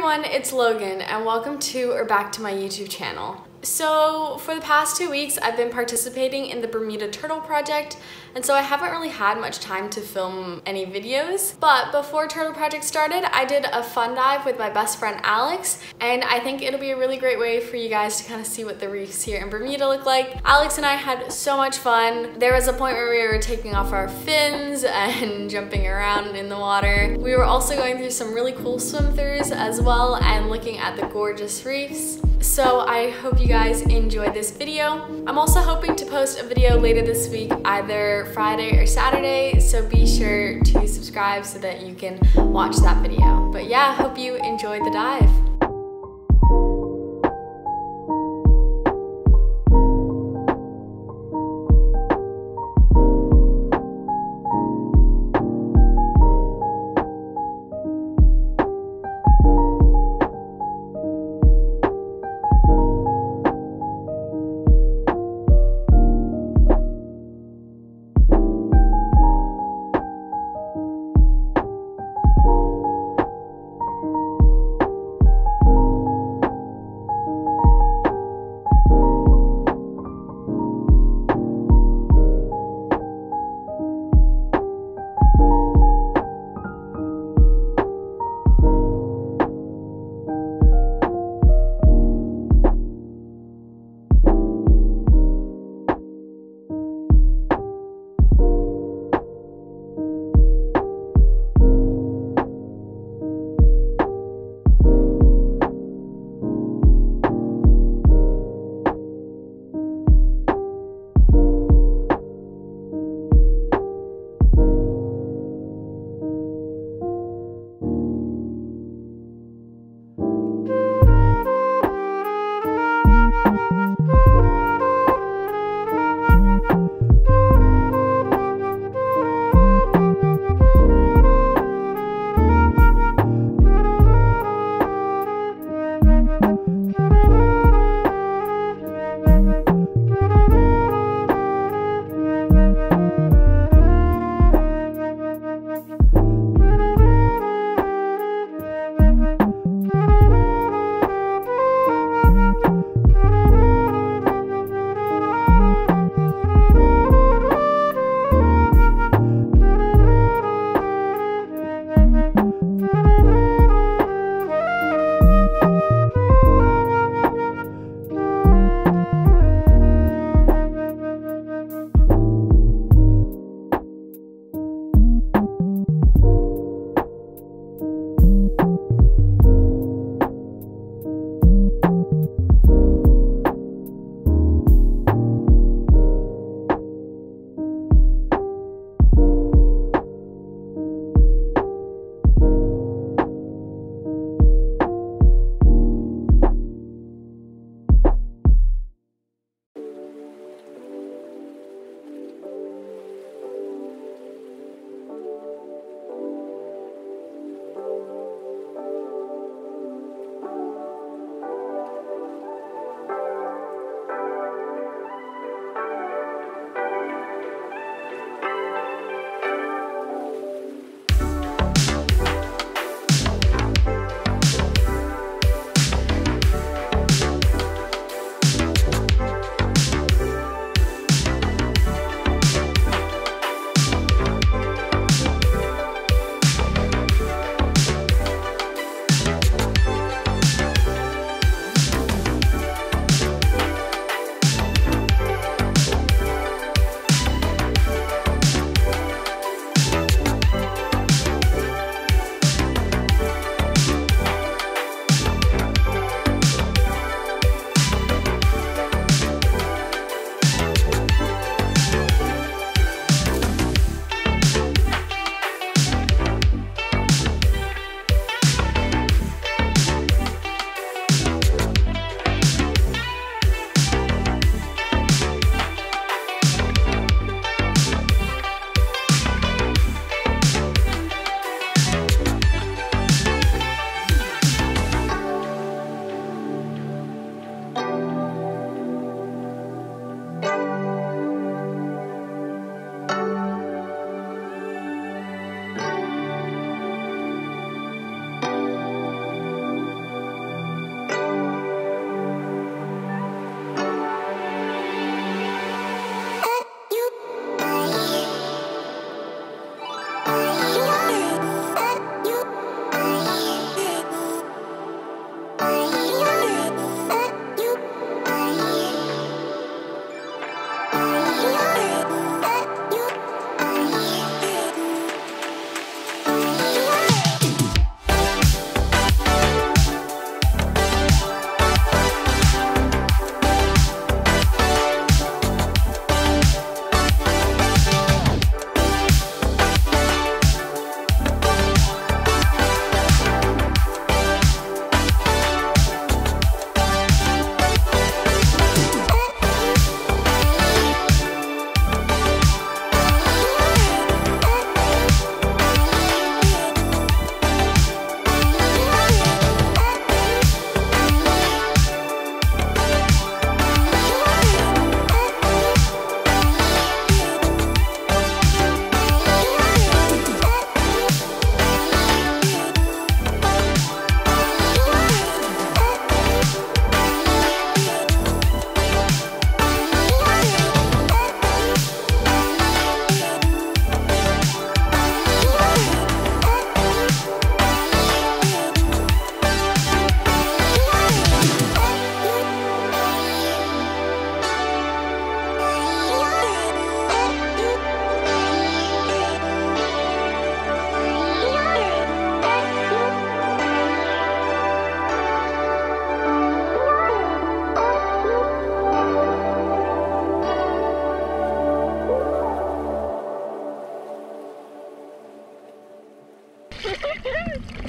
everyone, it's Logan and welcome to or back to my YouTube channel. So for the past two weeks, I've been participating in the Bermuda Turtle Project, and so I haven't really had much time to film any videos. But before Turtle Project started, I did a fun dive with my best friend Alex, and I think it'll be a really great way for you guys to kind of see what the reefs here in Bermuda look like. Alex and I had so much fun. There was a point where we were taking off our fins and jumping around in the water. We were also going through some really cool swim throughs as well and looking at the gorgeous reefs. So I hope you guys enjoyed this video. I'm also hoping to post a video later this week, either Friday or Saturday, so be sure to subscribe so that you can watch that video. But yeah, hope you enjoyed the dive.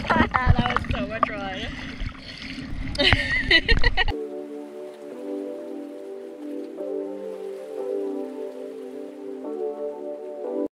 that was so much fun.